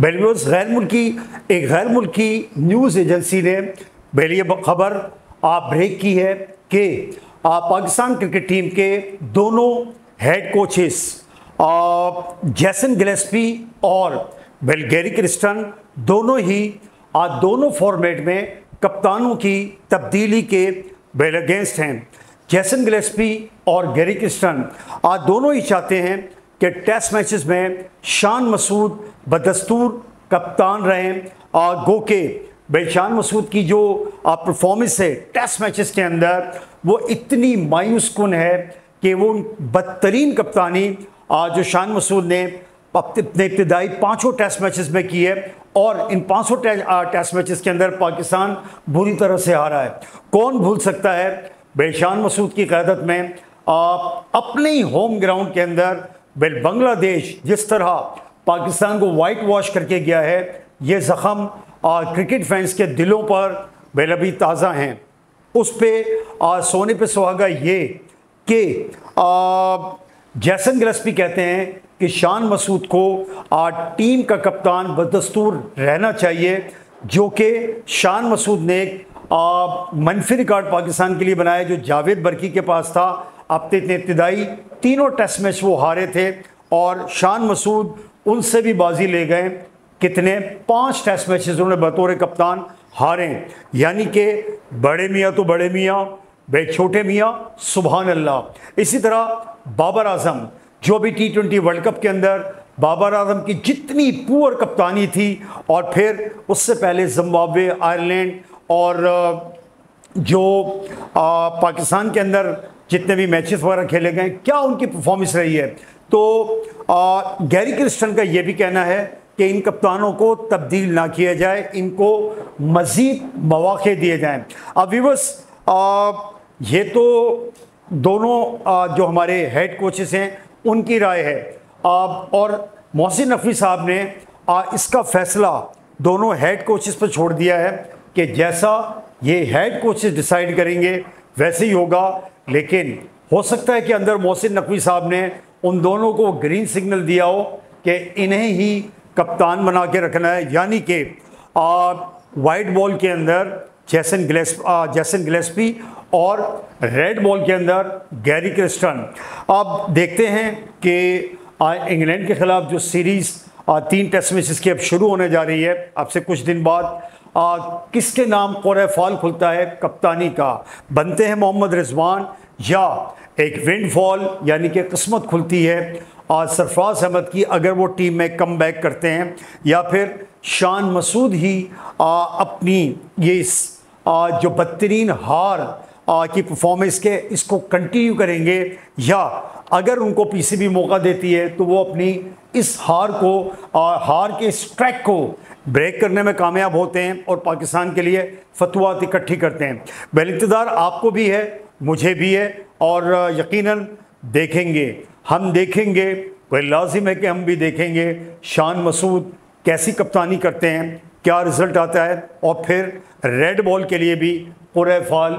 बेलव्यूज गैर मुल्की एक गैर मुल्की न्यूज़ एजेंसी ने बेल ये खबर आप ब्रेक की है कि पाकिस्तान क्रिकेट टीम के दोनों हेड कोचेस जैसन गिलेस्पी और बेलगेरी क्रिस्टन दोनों ही आज दोनों फॉर्मेट में कप्तानों की तब्दीली के बेल अगेंस्ट हैं जैसन गिलेस्पी और गैरी क्रिस्टन आज दोनों ही चाहते हैं कि टेस्ट मैचेस में शान मसूद बदस्तूर, कप्तान रहे और गो के बेशान मसूद की जो परफॉर्मेंस है, टेस्ट मैचेस के अंदर, वो इतनी मायूस कन है कि वो बदतरीन कप्तानी जो शान मसूद ने अपने इब्तदाई पाँचों टेस्ट मैचेस में की है और इन पाँचों टेस्ट मैचेस के अंदर पाकिस्तान बुरी तरह से हारा है। कौन भूल सकता है, बेशान मसूद की क़्यादत में आप अपने ही होम ग्राउंड के अंदर बिल बांग्लादेश जिस तरह पाकिस्तान को वाइट वॉश करके गया है ये ज़ख़म क्रिकेट फैंस के दिलों पर बिल अभी ताज़ा हैं। उस पर सोने पे सुहागा ये कि जैसन गिलस्पी कहते हैं कि शान मसूद को आ, टीम का कप्तान बदस्तूर रहना चाहिए जो कि शान मसूद ने मनफी रिकॉर्ड पाकिस्तान के लिए बनाया जो जावेद बरकी के पास था। अब तक इब्तदाई तीनों टेस्ट मैच वो हारे थे और शान मसूद उनसे भी बाजी ले गए। कितने? पाँच टेस्ट मैचेस उन्होंने बतौर कप्तान हारे। यानी कि बड़े मियाँ तो बड़े मियाँ, बे छोटे मियाँ सुबहान अल्लाह इसी तरह बाबर आज़म, जो भी टी ट्वेंटी वर्ल्ड कप के अंदर बाबर आज़म की जितनी पुअर कप्तानी थी और फिर उससे पहले जम्बाब्वे, आयरलैंड और, जो पाकिस्तान के अंदर जितने भी मैचेस वगैरह खेले गए क्या उनकी परफॉर्मेंस रही है? तो गैरी क्रिस्टन का ये भी कहना है कि इन कप्तानों को तब्दील ना किया जाए इनको मज़ीद मौाक़े दिए जाएँ। अब विवस ये तो दोनों आ, जो हमारे हेड कोचेस हैं उनकी राय है। आ, और मोहसिन नकवी साहब ने आ, इसका फ़ैसला दोनों हेड कोचेस पर छोड़ दिया है कि जैसा ये हेड कोचेस डिसाइड करेंगे वैसे ही होगा। लेकिन हो सकता है कि अंदर मोहसिन नकवी साहब ने उन दोनों को ग्रीन सिग्नल दिया हो कि इन्हें ही कप्तान बना के रखना है। यानी कि वाइट बॉल के अंदर जैसन ग्लेस जैसन ग्लेस्पी और रेड बॉल के अंदर गैरी क्रिस्टन। अब देखते हैं कि इंग्लैंड के ख़िलाफ़ जो सीरीज़ तीन टेस्ट मैचेस की अब शुरू होने जा रही है। अब से कुछ दिन बाद आ, किसके नाम क़ुर फॉल खुलता है कप्तानी का? बनते हैं मोहम्मद रिजवान या एक विंड फॉल यानी कि किस्मत खुलती है। और सरफराज अहमद की अगर वो टीम में कम बैक करते हैं या फिर शान मसूद ही आ, अपनी ये इस आ, जो बदतरीन हार की परफॉर्मेंस के इसको कंटिन्यू करेंगे या अगर उनको पीसीबी मौका देती है तो वो अपनी इस हार को आ, हार के इस ट्रैक को ब्रेक करने में कामयाब होते हैं और पाकिस्तान के लिए फतवात इकट्ठी करते हैं। बैल इकतदार आपको भी है मुझे भी है और यकीनन देखेंगे हम देखेंगे वह लाजिम है कि हम भी देखेंगे शान मसूद कैसी कप्तानी करते हैं क्या रिज़ल्ट आता है और फिर रेड बॉल के लिए भी पुर फाल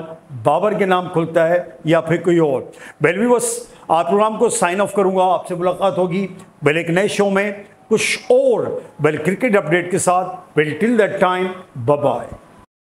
बाबर के नाम खुलता है या फिर कोई और। बेल भी बस आप प्रोग्राम को साइन ऑफ़ करूँगा, आपसे मुलाकात होगी। बेल एक नए शो में कुछ और बेल क्रिकेट अपडेट के साथ। Well till that time bye